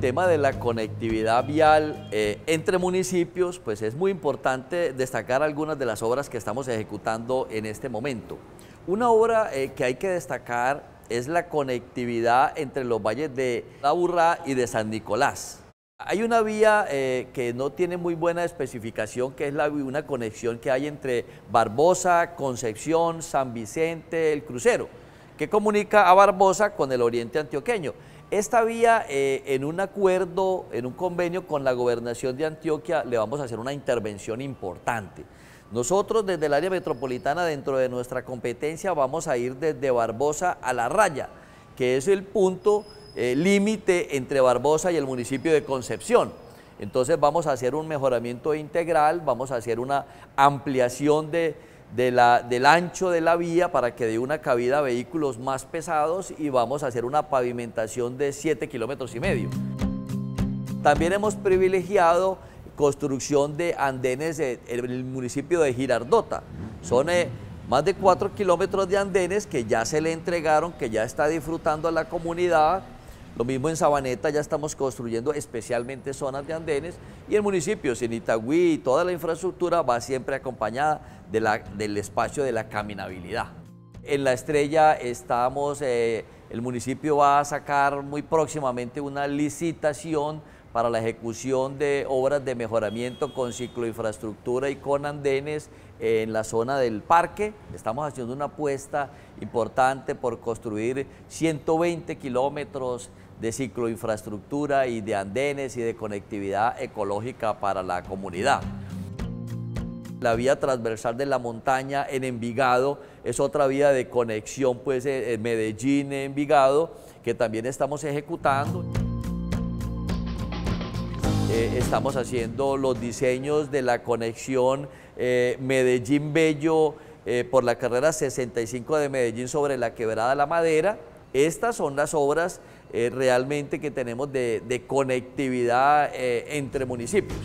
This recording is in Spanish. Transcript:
tema de la conectividad vial eh, entre municipios, pues es muy importante destacar algunas de las obras que estamos ejecutando en este momento. Una obra eh, que hay que destacar es la conectividad entre los valles de La Burrá y de San Nicolás. Hay una vía eh, que no tiene muy buena especificación, que es la, una conexión que hay entre Barbosa, Concepción, San Vicente, El Crucero, que comunica a Barbosa con el oriente antioqueño. Esta vía, eh, en un acuerdo, en un convenio con la gobernación de Antioquia, le vamos a hacer una intervención importante. Nosotros desde el área metropolitana, dentro de nuestra competencia, vamos a ir desde Barbosa a La Raya, que es el punto eh, límite entre Barbosa y el municipio de Concepción. Entonces vamos a hacer un mejoramiento integral, vamos a hacer una ampliación de, del ancho de la vía para que dé una cabida a vehículos más pesados y vamos a hacer una pavimentación de 7 kilómetros y medio. También hemos privilegiado construcción de andenes en el municipio de Girardota. Son eh, más de 4 kilómetros de andenes que ya se le entregaron, que ya está disfrutando a la comunidad lo mismo en Sabaneta ya estamos construyendo especialmente zonas de andenes y el municipio, en Itagüí toda la infraestructura va siempre acompañada del espacio de la caminabilidad. En La Estrella estamos, eh, el municipio va a sacar muy próximamente una licitación para la ejecución de obras de mejoramiento con cicloinfraestructura y con andenes en la zona del parque. Estamos haciendo una apuesta importante por construir 120 kilómetros de cicloinfraestructura y de andenes y de conectividad ecológica para la comunidad. La vía transversal de la montaña en Envigado es otra vía de conexión, pues en Medellín, Envigado, que también estamos ejecutando. Eh, estamos haciendo los diseños de la conexión eh, Medellín-Bello por la carrera 65 de Medellín sobre la quebrada La Madera. Estas son las obras realmente que tenemos de, conectividad entre municipios.